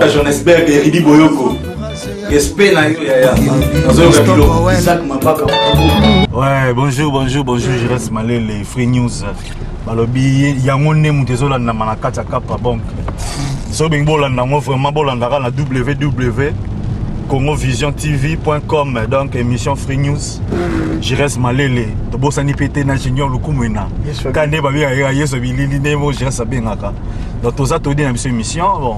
na johannesburg ya ridi boyoko respect na yo yaya nazoyoka biloko isak mabaka ouais bonjour bonjour bonjour jeres malele free news balobi yango nde moto ezolandama na kati ya kapa bonk soki olingi bolanda yango vraiment bolandaka na www congovisiontv.com donc émission free news jires malele tobosani mpe te na junior lukumwena ka nde babengaka yesu bilili nde mo jires abengaka donc toza todi na biso émission bon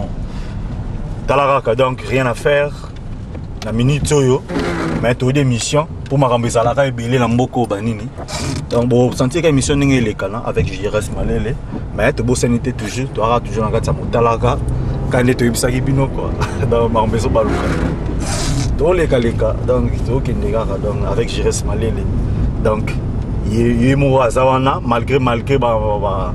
tala kaka donc rien à faire na minute oyo mais toyedi émission mpo makambo ezalaka ebele na mboka oyo banini donc bosantika émission ndenge elekana avec jrs malele mais tobosani te toujours toyaka toujours na kati ya motalaka kaka nde toyebisaki bino kua donc makambo ezobaluka tolekaleka donc tokende kaka donc avec jrs malele donc ye moko aza wana malgré malgré ba, ba, ba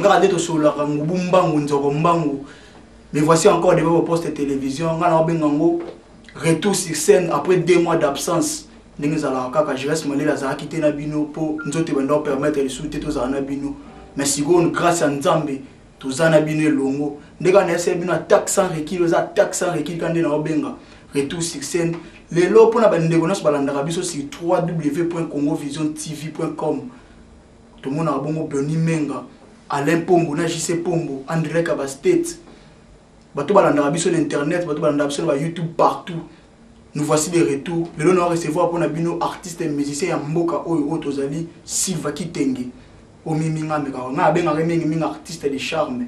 ngaka nde tosololaka ngubu mbangu nzoko mbangu mais voici encore devant vos postes de télévision ngai naobenga yango retour sur scène après deux mois d'absence ndenge ezalaka kaka jires malele azalaki te na bino mpo nzoto ebanda opermettre lisusu te tozala na bino mais sikoyo grâce ya nzambe toza na bino elongo nde kaka nayesai bino attaque sans recul oza attaque sans recul ka nde naobenga retour sur scène lelo mpo na bandeko nyonso balandaka biso sur 3 w congo vision tv com tomonaka bongo Bernie Menga Alain Pombo na JC Pombo Andre Kaba State bato balandaka biso na internet bato balandaka biso na ba YouTube partout nous voici de retour lelo na recevoir mpona bino artiste musicien ya mboka oyo oyo tozali Silva Kitenge omimi nga amekaka nga abengaka mingi mingi artiste de charme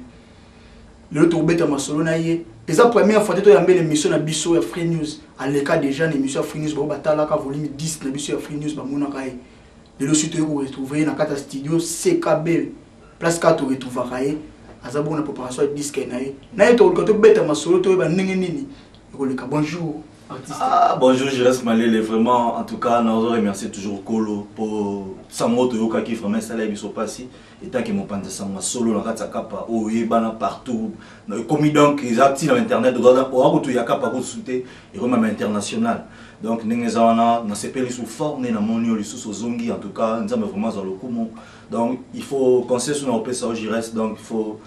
lelo tokobeta masolo na ye eza première fois te toyambela émission na biso ya free news aleka déjà na émission ya free news bao batalaka volume 10 na biso ya free news bamonaka ye lelo si toye koretrouve ye na kati ya studio ckb place kaka toretrouvaka ye aza bongo na préparation ya diske na ye na ye tokoluka tobeta masolo toyeba ndenge nini ekoleka bonjour Ah, bonjour, je reste malele. Vraiment, en tout cas, nous remercions toujours Kolo pour sa moto yoka qui vraiment ça l'a mis au passé. etake mopanzi sango ya solo na kati ya kapa oyo oyebana partout ekomi donc eza ti na internet oza kutu ya kapa kutu te ekomi mama international donc ndenge eza wana nasepeli su fort nde namoni yo lisusu ozongi en tout cas nzambe vraiment azwa lokumu donc il faut conseil su na kopesa yo giresse donc il faut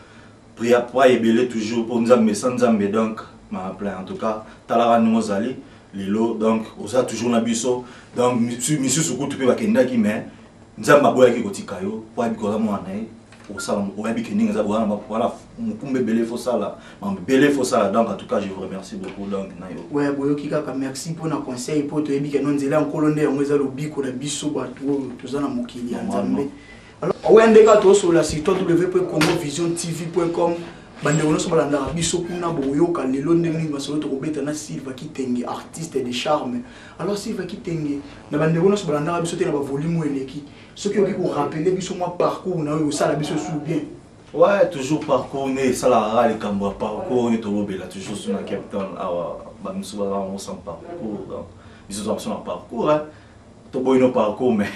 prière pa ebele toujours po nzambe sans nzambe donc ma plein en tout cas talaka ndenge ozali lelo donc oza toujours na biso donc misusu kutu mpe bakendaki mais nzambe aboyaki kotika yo po ayebi koza mwana na ye osala oyebi ke ndenge eza wana wana mokumba ebele fosala mambo ebele fosala donc en tout cas je vous remercie beaucoup donc na yo ouais boyoki kaka merci mpo na conseil mpo toyebi keno nzela ya nkolo nde yango eza lobiko na biso bato oyo toza na mokili ya nzambe oya nde kaka tosolola sur www.congovisiontv.com bandeko nyonso balandaka biso kuna bokoyoka lelo ndenge nini masolo tokobeta na silva kitenge artiste de charme alors silva kitenge na bandeko nyonso balandaka biso te na bavolime oyo eleki soki okoki korapele biso mwa parcours na oyo osala biso su bien ouais toujours parcours nde esalaka kaka likambo ya parcours oyo tolobela toujours so na cape town awa bamosusu baza yango sans parcours biso toza biso na parcours toboyi no parcours mais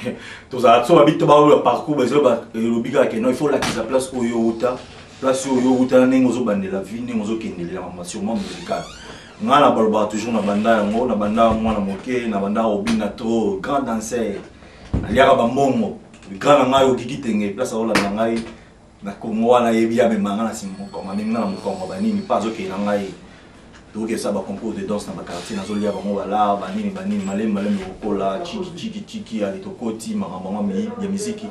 tozala so babi to baoyo parcours bazo ba elobi kaka ke non il faut lakisa place oyo outa place oyo outa na ndenge ozobandela vie ndenge ozokendelela mama sûrement musical ngai na balobaka toujours na banda yango na banda mwana moke na banda obina trop grand danser naliaka bambongo grand na ngai ogigi tenge place aolanda ngai na kongo wana ayebi amema nga na nsima mokongo amemi nga na mokongo banini mpa azokende na ngai tokesa baconcours de danse na baquartier nazolia bango balar banini banini malemi malemi kokola cikicikiciki ale tokoti makambo yango ya miziki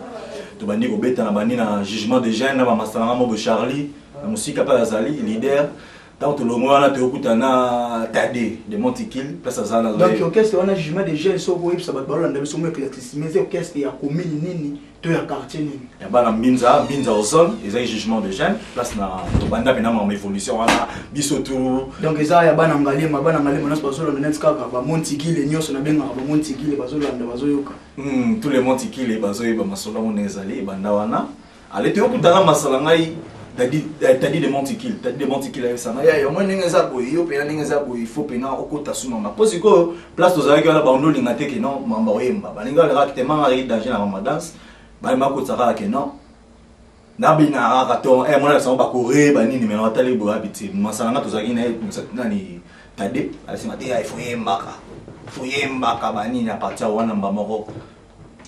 tobandi kobeta na bandi na jugement de jeune na bamasalanga mobo charlie na mosika mpe azali leader Tant que l'homme wana toyokuta na Tade de Montikil place aza na Donc orchestre wana jugement de jeunes soko oyebisa bato balolanda biso mo éclaircissement mais orchestre ya commune nini to ya quartier nini ya bana mbinza mbinza ozone ezali jugement de jeunes place na tobanda mpe na mama évolution wana biso tour donc eza ya bana ngalema bana ngalema nyonso bazolanda neti kaka bamontikile nyonso nabengaka bamontikile bazolanda bazoyoka hmm, tous les montikile bazoyeba masolo yango ndenge ezali ebanda wana ale te okuta nga masala ngai tadi eh, de montikil tadi de montikil ayebisa ngai yayo moi ndenge eza boye yo mpena ndenge eza boye fo mpena okota su mama mpo sikoyo place tozalaki wana bando olinga te ke non mamba oyemba balingi balekaki te manga aleki danger na mama danse bayemba kotisa kaka ke non nabina kaka to eh, mwana sango bakore banini mena batali boye abiti masala nga tozalaki naye nani tade alesima te ya ifo yembaka fo yembaka banini apartir wana mba moko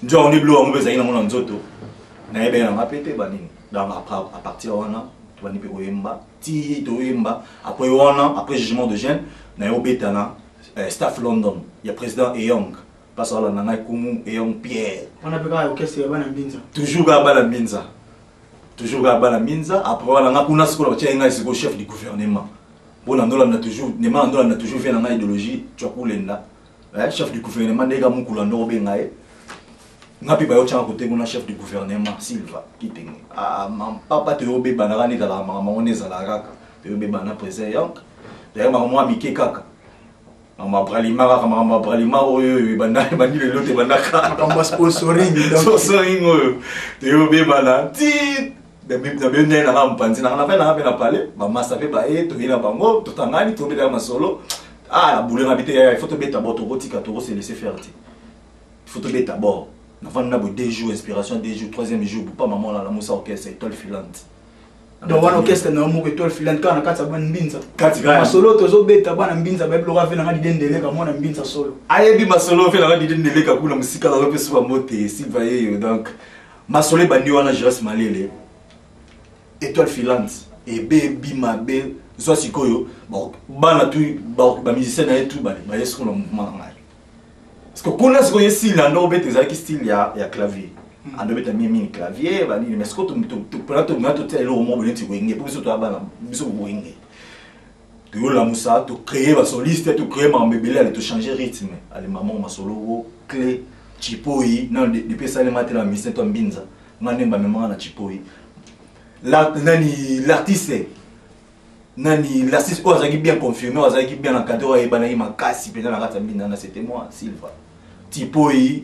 nzwa onde bilo yango mpe ezalaki nango na nzoto nayebaki nanga mpe te banini donc après à partir wana tobandi mpe koyemba ti toyemba après wana après jugement de jeune naye obeta na eh, staff london ya président eyong mpasi alanda ngai kumu eyong pierre wana mpe kaka orchestre ya bana mbinza toujours kaka bana mbinza toujours kaka bana mbinza après wana ngai kuna sikoyo batyaki ngai sikoyo chef du gouvernement mpo na ndolanda toujours ndema na ndolanda toujours vie na ngai idéologie twakulenda eh, chef du gouvernement ndenge amukula ndoko obenga ye nga mpe bayotyanga kote kuna chef du gouvernement silva kitenge ah, mampapa toyobebanaka nde ezalaka makambo yango nde ezalaka kaka toyobebana président yank toyaka makambo mwa mike kaka makambo ya bralima kaka makambo ya bralima oyo oyo ebandi lelo te ebandaka makambo ya sponsoring sponsoring oyo toyobebana ti nabeli ndenge nanga mopanzi nanga navai nanga mpe na pale bamasa mpe baye toyei na bango totangani tobetaka masolo ah boule na bite yaya ifo tobeta bord tokotika tokose laisser faire te ifo tobeta bord navandi na boye deux jours inspiration deux jours troisième jour bupa mama olala mosa orchestre étoile filante donc wana orchestre na yo moko étoile filante kaka na kati ya bana mbinza masolo tozobeta bana mbinza bayebi loka mpe nanga dide ndeleka mwana mbinza solo ayebi masolo mpe nanga dide ndeleka kuna mosika nazo mpe suba mbote silva yeyo donc masolo ebandi wana geras malele étoile filante ebebi mabe zwa sikoyo bana tu bamusicien na ye tu baye siko na mouvement na ngai parceke kuna sikoyo ye style na ndo obeta ezalaki style ya, ya clavier hmm. ando obeta mie mini clavier banini mais sikoyo topona tobima totia eloko moko neti wenge mpo biso toya bana biso wenge tolamusa tocree basoliste tocree makambo ebele ale tochange rythme ale maman masolo wo cle chipoi nano depuis esalema te na misin to mbinza nga nde bamemanga na chipoi nani l'artiste nani l'artiste oyo azalaki bien confirme oyo azalaki bien encadre oyo ayebanaki makasi mpenza na kati ya mbinza na c'était moi silva tipoi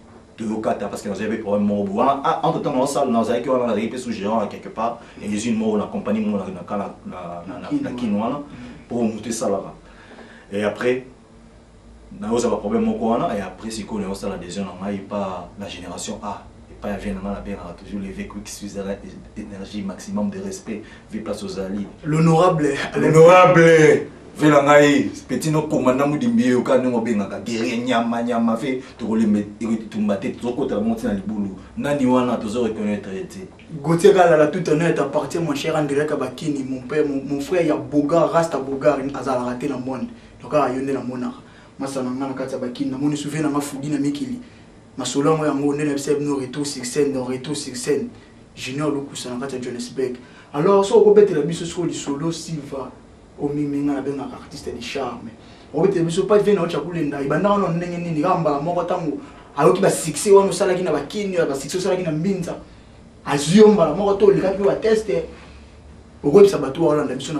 toyokata parce que nazali pe problème moko boye wana ah, entre temps naosala nazalaki wana nazalaki pe sous gérant ya quelque part ya usine moko na compagnie moko na kala na kin wana mpo moto esalaka et après nayoza baproblème moko wana et après sikoyo nayosala desien na ngai epa la génération a epai ya vie na ngai nabengaka toujours leve quick suzala énergie maximum de respect vie place ozali l'honorable l'honorable vela ngai petit no komanda mudimbi ye yoka ndenge obengaka guerrier nyama nyama fe tokolemba etumba te tozokotela bango ntina libulu nani wana tozo reconnaître ye te Gauthier Kalala tout honneur est appartient mon cher André Kabakini mon père mon, mon frère ya Bogar Rasta Bogar azalaka te na monde donc kaka yo nde na monaka masana nga na kati ya bakini na moni souvenir na nga fudi na mikili masolo yango yango nde na bisa bino retour sur scène donc retour sur scène junior lokusa na kati ya Johannesburg alors soki okobetela biso sikoyo lisolo silva o mimi nga nabengaka artiste de charme obetela biso pati vena ocha kulenda ebanda wana ndenge nini kaka mbala moko ntango ayoki basuccès wana osalaki na bakini basuccès osalaki na mbinza azwi yo mbala moko to olekaki mpe bateste okoyebisa bato oyo olanda biso na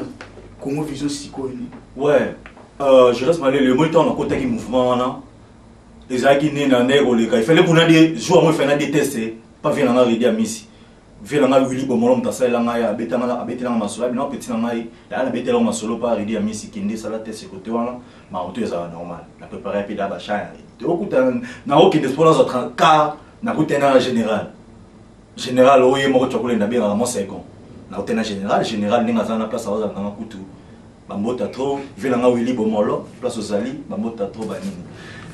congo vision sikoyo nini ouais euh, jonas malele omoni ntango nakotaki mouvement wana ezalaki nini na ndenge koleka ifale kuna de jour yango ifale na deteste pa vie na nga redi amisi vie na ngai Willy Bomolo moto asalela ngai abeta ngai abetela ngai masolo abina petit na ngai da na betela masolo pa Rudy Amisi kende sala test côté wana ma auto ezala normal na préparer pe da ba chaya te okuta na okende sport azo 30 car na kutena na général général oye moko tu akolenda bien na mon second na kutena général général ndenge azana place azala nanga kutu bambota tro vela nga wili bomolo place ozali bambota tro banini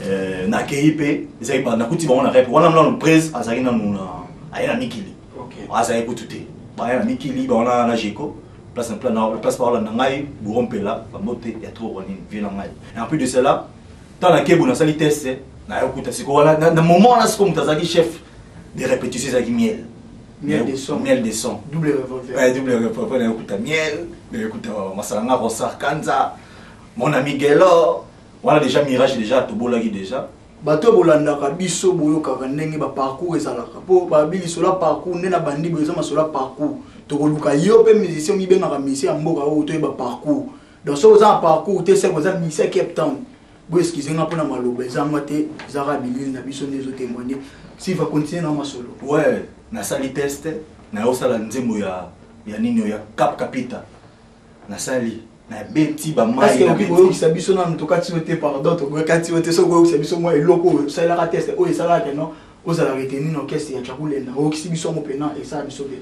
euh, nakeyi mpe ezali nakuti bango na rep wana nanu prese azali nanu na aye na mikili azali kutu te baya na mikili bawana na jeko place na place baolanda ngai bouro mpela bambote ya tro wanini vie na ngai en plus de cela ntango na kebu nasali teste nayokuta sikoyo wana na moment wana sikoyo moto azalaki chef de répétition ezalaki miel miel de son miel de son double revolver ouais, double revolver na kuta miel na kuta masala nga rosar kanza mon ami Gelor wana déjà mirage déjà tobolaki déjà bato bolandaka biso boyokaka ndenge baparcours ezalaka mpo babi lisolo ya parcours nde na bandi boyo eza masolo ya parcours tokoluka yo mpe musicien omibengaka musicien ya mboka oyo toyeba parcours donc soki oza na parcours te seke oza musicien ya cape town Bo excusez nga pona maloba eza nga te eza ka bilili na biso nde ezo témoigner. Si va continuer na masolo. Ouais, na sali test na yo sala nzembo ya ya nini ya Cap Capita. Na sali na beti ba mai. Parce que oki ko yokisa biso na ntoka ti te pardon to ko kati te so ko yokisa biso moi eloko oyo sala ka test oyo sala ka non ozala retenir na orchestre ya Chakulenda oyokisi biso yango mpena esala biso bien.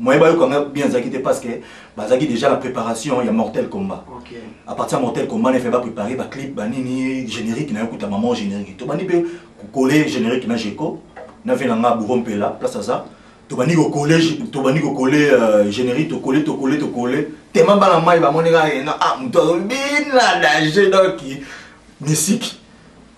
moyen bayoka nga bien ezalaki te parce que bazalaki déjà na préparation ya mortel combat okay. à partir ya mortel combat nefe baprépare baclip banini générique nayo kuta maman générique tobandi mpe kokole générique na geco na vie na nga bouro mpela place aza tobandi kokole tobandi kokole euh, générique tokole tokole tokole tema bana mai bamoni kaka yena ah moto azobina danger donc misiki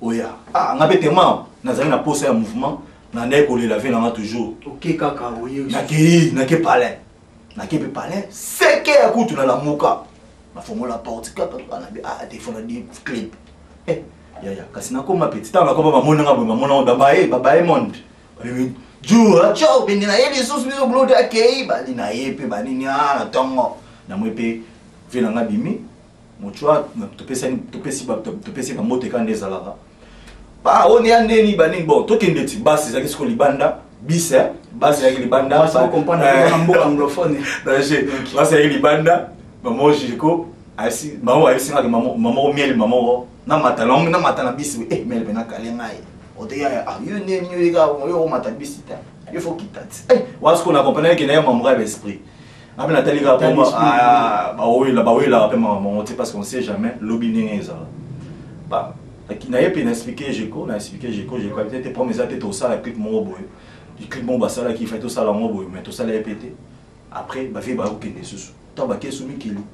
oya ah nga pe tellement nazali na posa ya mouvement na ndai kolela vie nanga toujours oke kaka oye nakei nake palais nake pe palais seke ya kutu na lamuka nafongola porte kaka kaka na ah telefone na di clip eh yaya kasi nakoma pe ntango nakoma bamoni nga boye bamona ngo babaye babaye monde jour ah, ciao bende na ye lisusu biso blode akei bali na ye mpe banini a ah, na ntongo namoi mpe vie na nga bimi muchwa topesani topesi topesi ba mbote kanda ezalaka ba one ya neni ba nini bon tokende ti basi ezalaki siko libanda bise eh? basi ezalaki libanda basi ezalaki libanda mama jiko asi mama ayebisingaki mama omieli mama o na mata na na mata na bisi eh mieli mpe nakale ngai oteya ah yo neni yo yeka yo omata bisi ta yo fo kita ti eh wasiko na comprendre ke na ye mamoka ya esprit ape natali kaka bongo ah, bawela bawelaka mpe makambo bango te parce qu'on sait jamais lobi ndenge ezala naye mpe na explike jeko na explike jeko jeko abi te te problème eza te tosala clip moko boye clip moko basalaki ifai tosala yango boye mais tosala ye mpe te après bavie bayokokende lisusu ntango bakei so mikili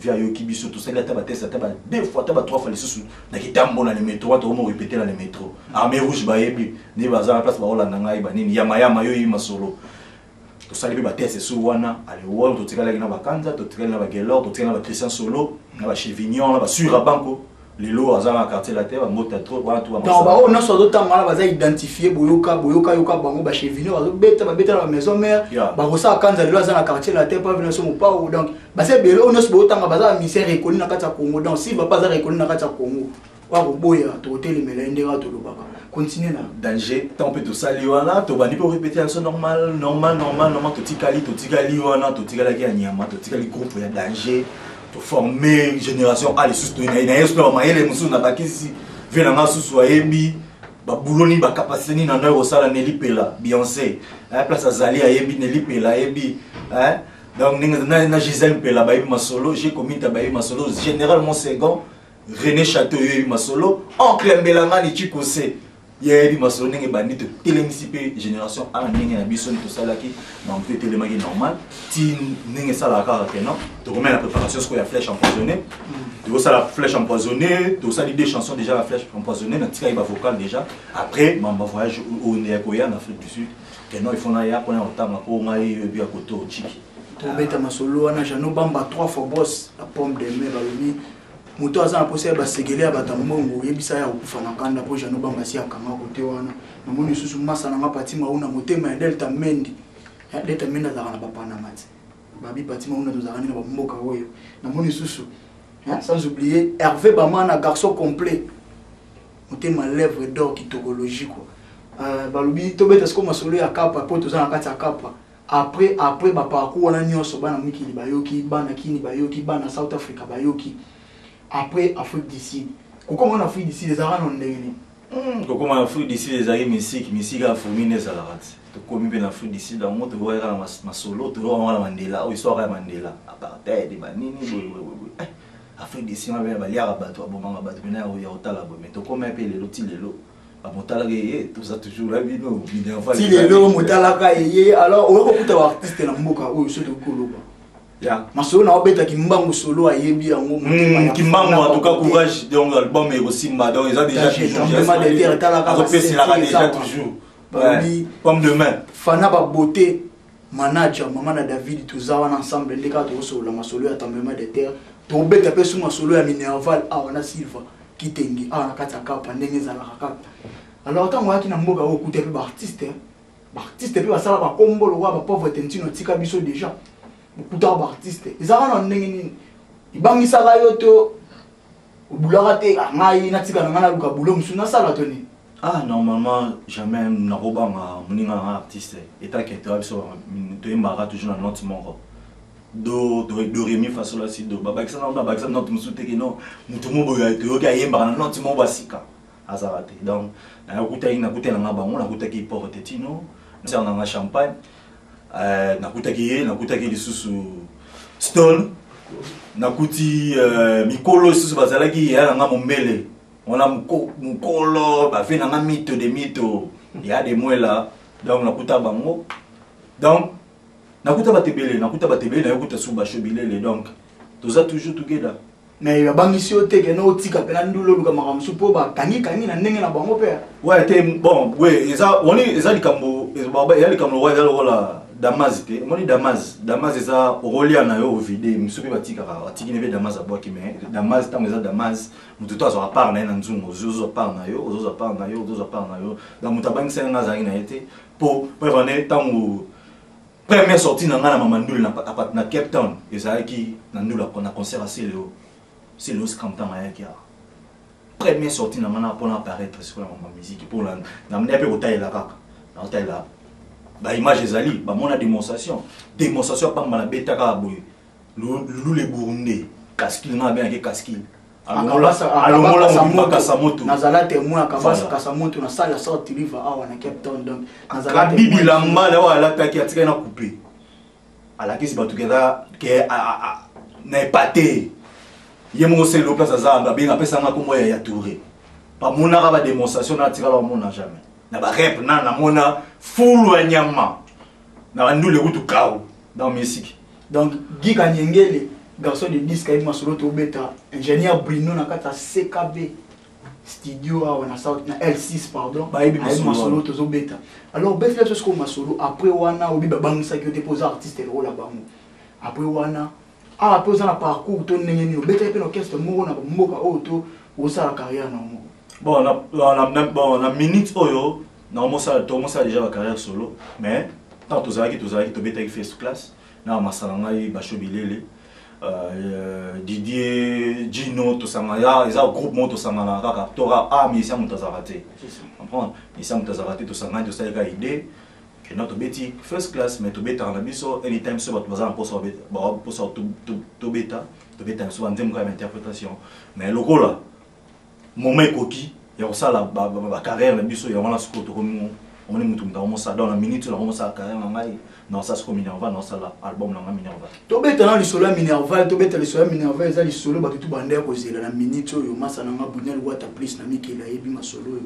vie ayoki biso tosali ata bateste ata ba deux fois ata ba trois fois lisusu na kitambo na le metro wana tokomi korepete na le metro armée rouge bayebi nde baza na place bakolanda ngai banini yamayama yo yebi masolo tosali mpe bateste sur wana alewol totikalaki na bakanza totikali na bagelor totikali na bachristien solo na bachevignon na basura banco lelo aza na quartier latin bamota trop wana to donc baoyo nyonso azotanga wana baza identifie boyoka boyokayoka bango bachevino bazobeta babeta na bamaison mare bakosala kanza lelo aza na quartier latin mpo avina so mopao donc basa ebele oyo nyonso boyotanga baza bamisien reconi na kati ya congo donc silva mpe aza reconi na kati ya congo oyo akoboya tokotelemela ye ndenge awa tolobaka continue na danger ntango mpe tosali wana tobandi mpe korepete yanso normal normal normal normal totikali totikali wana totikalaki ya nyama totikali groupe ya danger toforme génération a lisusu toye naye naye susu na bamayele mosusu na bakisi vie na ngai susu ayebi babulo nini bacapacité nini na ndai kosala neli pela beyonce eh, place azali ayebi neli pela ayebi eh, donc ndenge na gisele mpela bayebi masolo je comita bayebi masolo généralement second René Chateau yo yebi masolo oncle ya Mbelangani Chikose ye ayebi masolo ndenge bandi totelemisi mpe génération ana ndenge na biso nde tosalaki bango mpe etelemaki normal ti ndenge esalaka kaka kena tokomai na préparation sikoyo ya flèche empoisonné tokosala flèche empoisonné tosali deux chansons déjà ya flèche empoisonné natikaki bavocal déjà après mamba voyage oyo nde ya koya na afrique du sud kena il faut naya mpona ya kotanga mpo ngai yebi ya koto chiki tobeta masolo wana jano bamba trois fois bos la pomme de mai balobi moto aza na posa ya basegele ya bato ya mbongo oyebisa ya kokufa na kanda mpo jano bamasi akanga kote wana namoni lisusu masa na nga pati mauna motema ya delta mendi ya delta mendi azalaka na bapanama te babi pati mauna tozalaka nde na bamboka oyo namoni lisusu sans oublier herve bamana garçon complet motema lèvre d'or kitokologie kua euh, balobi tobeta sikoyo masolo ya kapa mpo toza na kati ya kapa Après après ba parcours wana nionso bana mikili bayoki, bana kini bayoki, bana south africa bayoki après afrique du sud kokoma wana afrique du sud ezalaka nano ndenge nini? Hum, kokoma na Afrique du Sud ezali misiki misiki ya fourmi nde ezalaka te tokomi mpe na Afrique du Sud yango toyokaki kaka na masolo toyoka wana Mandela oyo histoire ya Mandela apartheid banini boyeboyeboye eh, Afrique du Sud wana baliaka bato babomaka bato mpena ya kotala boye me tokomaki mpe lelo ti lelo bamotalaka eye toza toujours na bino minerval ti lelo motalaka eye alors oyo kokuta baartiste na mboka oyo soki okoki koloba masolo na obeta kimbangu solo ayebi yango hmm, kimbangu atuka courage donc album ekosimba donc eza dejaazopeselaga deja toujours pomme de main fana babote manager mama na david toza wana ensemble nde kaka tokosolola masolo ya tremblement de terre tobeta mpe su masolo ya minerval awa na silva kitenge awa na kati ya kapa ndenge ezalaka kaka alors ntango ayaki na mboka oyo okuta mpe baartiste baartiste mpe basala bakombo lokola bapauvre tentino atika biso déjà bokutaka baartiste eza wana ndenge nini ebangisaka yo to obulaka te ah, ngai natika na ngai naluka bulo mosusu nasala to nini ah normalement jamais nakobanga moninga na ngai artiste etake toya biso toyembaka toujours na note moko do do do remi fasola si do babakisa na babakisa note mosusu te kino moto mo boyo toyoki ayembaka na note moko basika azala te donc nakutaki nakutela nga bango nakutaki porte tino ntiana nga champagne Euh, nakutaki ye nakutaki lisusu stone nakuti euh, mikolo lisusu bazalaki ya na nga mombele wana mokolo bafe na nga mito de mito ya de mwela donc nakuta bango donc nakuta bato ebele nakuta bato ebele nayokuta su basho bilele donc toza toujours together mais babangisi yo te kende otika mpena ndula oluka makambo mosusu mpo bakangi kangi na ndenge na bango mpe we te bon we eza oni eza likambo eza likambo lokola eza lokola damas te omoni damas damas eza okolia na yo ovide mosusu mpe batikaka batikini mpe damas abwaki mais damas ntango eza damas moto to azwaka part na ye na nzungu ozozwa part na yo ozozwa part na yo ozozwa part na yo donc moto abangisaki nga azalaki na ye te mpo mpo evane ntango Première sortie na nga na Mama Ndule na, na, na Cape Town ezalaki na Ndule na concert ya Celeo. Celeo Scranton ayaki awa. Première sortie na nga na pona apparaître sikoyo na Mama Musique mpo na na mnia mpe kotalela kaka na kotalela ba image ezali bamona démonstration démonstration ya pamba na betaka boye Loulou le Burundais. Kaskil nga bien ke Kaskil. nazala temoin akabasa kasamoto na sala sort live awa na cape town donc bibi lambala oyo alataki atikali na coupe alakisi bato keza ke na epate ye moko selo place aza babenga apesanga kombo ya toure bamonaka bademonstration na atikala bamona jamais na barep na namona fulu ya nyama na bandule kutu kao dans musique donc Guy Kanyengele garçon de disque ayebi masolo tobeta ingénieur Bruno na kati ya CKB studio awa na south na L6 pardon bayebi masolo tozobeta alors obetela biso sikoyo masolo après wana obi babangisaki yo te mpo oza artiste lokola bango après wana awa mpe oza na parcours to ndenge nini obetaki mpe na orchestre moko na mboka oyo to osala carrière na moko bon na, na, na, bon, na minute oyo naomosala tomosala déjà bacarrière solo mais ntango tozalaki tozalaki tobetaki face classe na masala ngai basho bilele euh, didier gino tosangana eza groupe moko tosangana kaka tora a ah, misia moto azalaka te comprendre misia moto azalaka te tosangani tosali kaka idée Kena tobeti first class mais tobetaka na biso anytime so bato baza na mposa mposa tobeta tobeta biso banzembo kaka bainterprétation mais lokola moma ekoki ya kosala bacarrière na biso yango wana sikoyo tokomi omoni motu moto yango mosala donc na minute yango mosala carrière na ngai na osala sikoyo minerval na osala album na ngai minerval tobeta na lisolo ya minerval tobeta lisolo ya minerval eza lisolo bato tubanda ya kozela na minute oyo masa na ngai bunia liwata plus na mikeli ayebi masolo oyo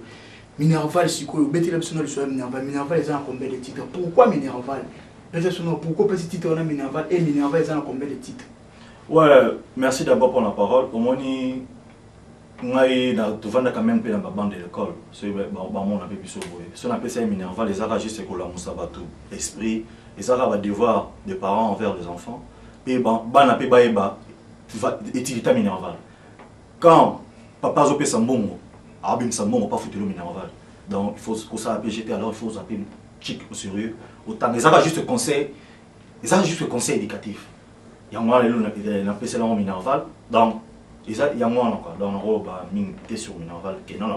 Minerval sikoyo betela biso na lisolo ya Minerval. Minerval eza na combien de titres? Pourquoi Minerval? Pesa biso na pourquoi pesi titre wana Minerval et Minerval eza na combien de titres? Ouais, merci d'abord pour la parole. Omoni ngai na tovandaka même mpe na babande ya lekole soki bamona mpe biso boye so napesa ye minerval ezalaka juste kolamusa bato esprit ezalaka badevoir de parents envers les enfants mpe bana mpe bayeba etikita minerval quand papa azo pesa mbongo abimisa mbongo pa futelo minerval donc il faut kosala pe jete alors il faut zape chic au sérieux otanga ezaka juste conseil ezaka juste conseil éducatif yango wana lelo eh, napesela yango minerval donc eza yango wana quoi donc nakoloba mingi te sur minerval kena na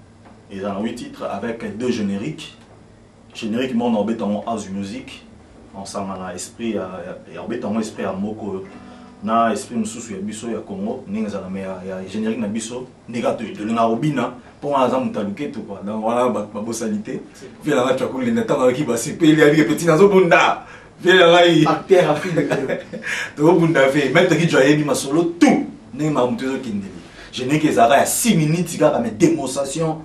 eza na 8 titres avec deux génériques générique moko na obeta yango house music nsanga na esprit ya obeta yango esprit ya mboka oyo na esprit mosusu ya biso ya congo ndenge ezala me ya générique na biso ndenge ato tolinga kobina mpo wana aza moto ya loketo kua donc wana bato babosani te mpe nanga twakolinda ntango ayoki basepeli abike peti nazobunda vie na ngai acteur ya film tokobunda vie maître kidjo ayebi masolo tout ndenge makambo moto ezokendeli je neke ezalaka ya 6 minutes kaka mais démonstration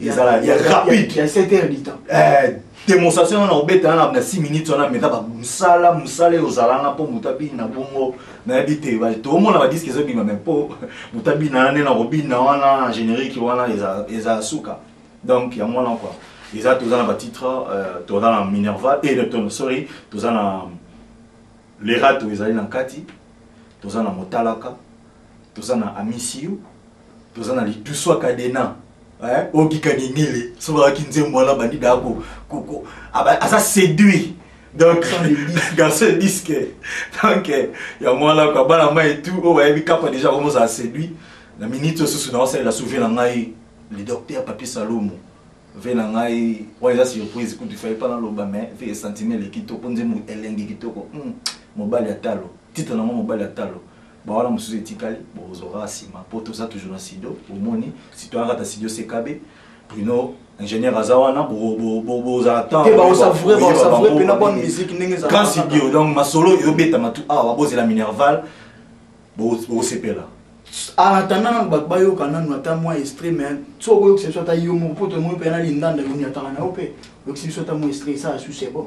ezala ya rapide ya 7 heures du temps eh, démonstration wana obeta wana na 6 minutes wana meka mosala mosala eyo ozalanga mpo moto abini na bongo nayebi te toomona badiske ezobima me mpo moto abina wana nde na kobina wana générique wana ezala suka donc yango wana kua eza toza na batitre euh, toza na minerval e eh, tono sorry toza na lerato ezali na kati toza na motalaka toza na amisiu toza na lituswa kadena eh, ogika ningele soki azalaki nzembo wana bandi dako aza séduit donc garçon disque donc eh, yango wana kua bana mai tu oyo bayebi kapa déjà komozala séduit na minute osusu naosalela souve na ngai le docteur papi salomo ve na ngai oyo eza surprise kutu fai mpa naloba me ve esentime eleki to mpo nzembo elengi kitoko hmm, mobali ya talo titre nango mobali ya talo bawana mosusu etikali bozokaka nsima mpo toza toujours na sido omoni sitoyaka ta sidio sekabe bruno ingénieur aza wana bozala tantan sidio donc masolo eyobetama tu awa bozela minerval bosepela anatanda nanu bato bayoka nanu ata mwa estre me so okoyokisa biso ata yo moko mpo tomoni mpe na lindanda yoni ataka na yo mpe oyokisi biso ata mwa estre esala susu ya bon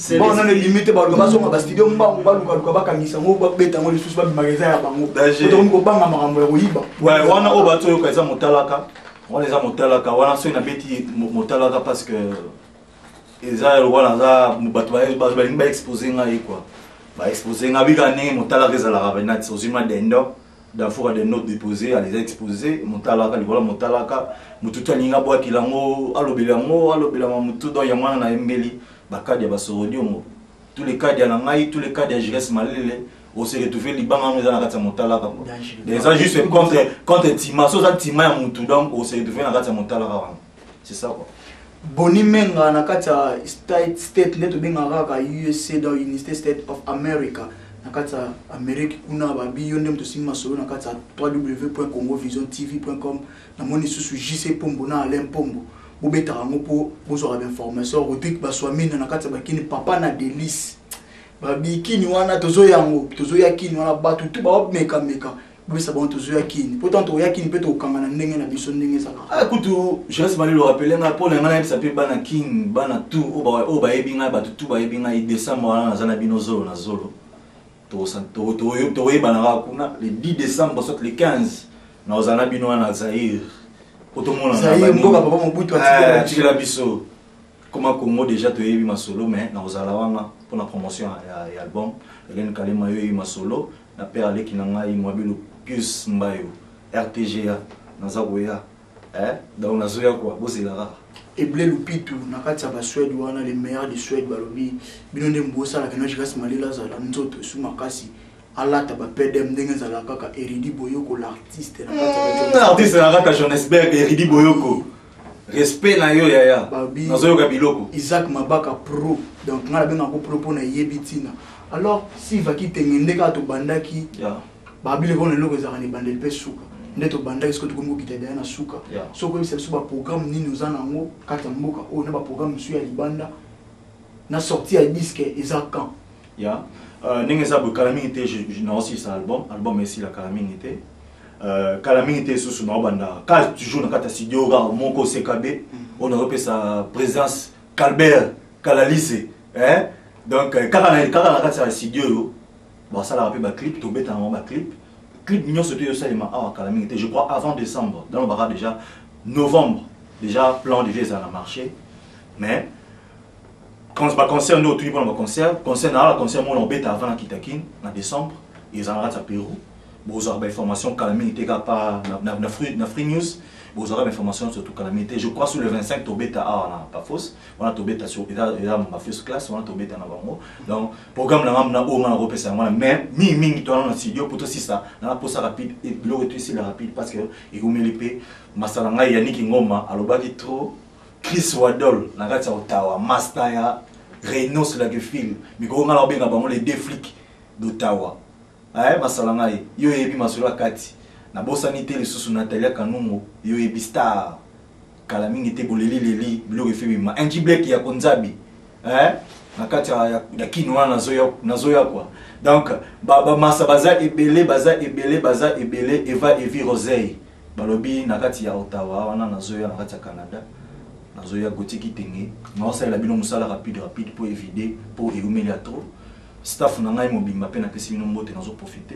bon nano ebimi te baluka bazonga bastudio mbangu balukaluka bakangisa yango babeta yango lisusu babimaka eza ya bango tokomi kobanga makambo ya koyiba wana oyo bato oyoka eza motalaka wana eza motalaka wana soki nabeti motalaka parce que eza lokola naza bato balingi baexpose ngai kua baexpose ngai bika ndenge motalaka ezalaka venati ozwi ma dendo dafoka dendo depose aliza expose motalaka likola motalaka motutu alingi abwakela yango alobela yango alobelama motu don ya mwana na ye mbeli ba cad ya ba sorodiongo tous les cad ya na ngai tous les cad ya Jules Malele on se retrouver libanga yango eza na kati ya motalaka quoi donc eza juste contre contre tima so oza tima ya mutu donc on se retrouver na kati ya motalaka wana c'est ça quoi boni menga na kati ya state state nde tobengaka kaka usa dans unité state of america na kati ya amérique kuna babi yo nde moto osimbi masolo na kati ya www congo vision tv com Namoni lisusu JC Pombo na Alain Pombo bobetaka yango mpo bozwaka ba information Rodrigue Baswamina na kati ya bakini papa na Delice babi kini wana tozoya yango tozoya kini wana bato tu baomeka meka bobesa bango tozoya kini mpo ntango tokoya kini mpe tokokanga na ndenge na biso ndenge ezalaka ah, kutu jeunesse malelo rapele ngai mpo na ngai nayebisa mpe bana kin bana tu oyo bayebi ngai bato tu bayebi ngai desembre wana naza na bino zolo na zolo tokoyebana kaka kuna le 10 décembre soit le 15 nakozala na bino wana na zaire po tomonanatikela eh, biso koma congo déjà toyebi masolo mais nakozala wana mpona promotion ya album elene kalema yo yebi masolo na père aleki na ngai mwabilu pius mbayo rtga naza koya Eh, donc nazoya kwa bozela kaka eble lupitu na kati ya basuede wana le meilleur de suede balobi bino nde mbosala kena jikasi malela azala nzoto esu makasi alata bapedem ndenge ezalaka kaka eridi boyoko l'artiste na kati ya artiste na kati ya johannesburg eridi boyoko respect na yo yaya nazoyoka biloko isaac mabaka pro donc ngai nabengako pro mpo nayebi ntina alors silva kitenge nde kaka tobandaki yeah. babile mpona eloko ezalaka na ebandeli mpe suka nde tobandaki soki tokomi kokita deya na suka soki oyebisa biso baprogramme nini oza na yango kati ya mboka oyo na baprogramme mosusu ya libanda na sorti ya diske eza camp ya euh, ndenge eza boye kala mingi te naosilisa album album esila kala mingi te euh, kala mingi te esusu naobanda ka toujours na kati ya studio kaka moko sekabe mm. oyo naopesa présence calbert kalalise donc euh, kaka na kati ya studio oyo basalaka pe ba clip tobetaka ngo ba clip clip nyonso te ezosalema awa kala mingi te je crois avant décembre nalobaka déjà novembre déjà plan déjà eza na marché mais baconcert nde otuki mpona baconcert concert na ala concert mona obeta avant na kitakin na décembre eza na kati ya pérou bozwaka bainformation kala mingi te kaka na free news bozwaka bainformation surtout kala mingi te je crois sur le 25 tobeta awa na pafos wana tobeta eza mafos classe wana tobeta na bango donc programme na ngambo na oyo nga nakopesa yango wana mais mingi mingi toana na studio mpo tosisa na naposa rapide e, biloko etu esila rapide parce que eumeli mpe masala ngai yaniki ngoma alobaki trop chris wadol na kati ya otawa masta ya renos lagefil mikoko ngai nakobenga bango le deflic dotawa eh, masala ngai yo oyebi masolo ya kati nabosani te lisusu natalia kanungo yo oyebi star kala mingi te boleli leli biloko efe bima enji black ya konzabi eh? na kati ya, ya kino wana nazoya kwa donc bamasa ba baza ebele baza ebele baza ebele eva evi rosei balobi na kati ya ottawa wana nazoya na kati ya canada nazoya goti kitenge naosalela bino mosala rapide rapide mpo evide mpo eumeli ya trop staff na ngai mobimba mpe napesi bino mbote nazoprofite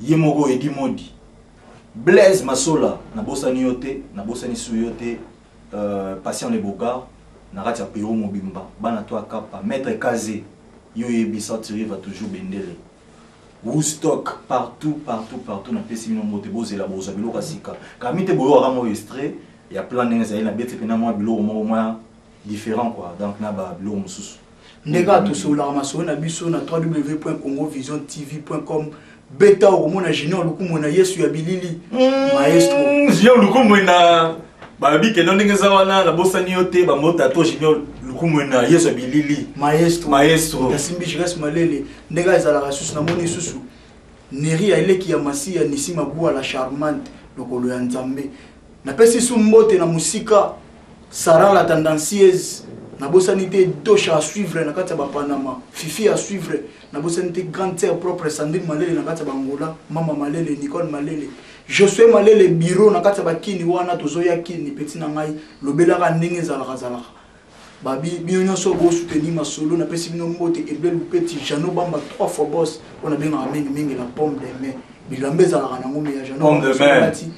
ye moko edi modi blaise masola nabosani yo te nabosani su yo te euh, patient le bogar na kati ya perou mobimba bana to akapa maître kaze yo yebi satiri va toujours bendele woodstock partout partout partout napesi bino mbote bozela bozwa biloko ya sika kami te boyokaka mwa estre ya plan ndenge ezali nabeti mpena mwa biloko moko mwa différent quoi donc na babiloko mosusu ndenge kaka tosololaka masolo na biso na www.congovisiontv.com beta okomona junior lukumu na yesu ya bilili hmm, maestro junior lukumu na babi kendo ndenge eza wana nabosani yo te bamota to junior lukumwena yesu ya bilili maestro maestro yasimbi jires malele ndenge ezalaka lisusu namoni lisusu neri ya eleki ya masiya nisi mabua la charmante lokolo ya nzambe Napesi su mbote na mosika Saran la tendancieuse nabosani te Dosha à suivre na kati ya ba Panama Fifi à suivre nabosani te grande sœur propre Sandrine Malele na kati ya Bangola Mama Malele Nicole Malele Josue Malele bureau na kati ya bakini wana tozoya kini petit na ngai lobelaka ndenge ezalaka zalaka babi bino nyonso bosuteni masolo napesi bino mbote eble lupeti jano bamba trois fois bos oyo nabengaka mingi mingi na pomme de mai bilamba ezalaka nango me ya janoati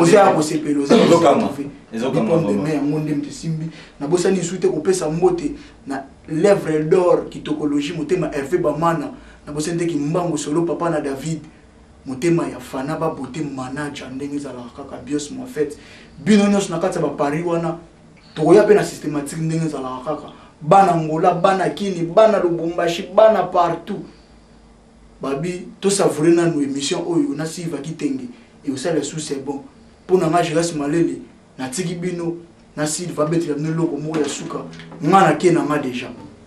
oza ya kosepela ozapomme de mai yango nde moto esimbi nabosani lisusu te kopesa mbote na lèvre d'or kitokologie motema herve bamana nabosani te kimbango solo papa na david motema ya fana babote manaja ndenge ezalaka kaka bios mwa fete bino nyonso na kati ya bapari wana tokoya mpe na systematique ndenge ezalaka kaka bana ngola bana kini bana lubumbashi bana partout babi tosavoure nanu émission oyo na silva kitenge ekosala sous c'est bon mpo na nga geras malele natiki bino na silva abetela bino eloko moko ya suka nga nake na nga deja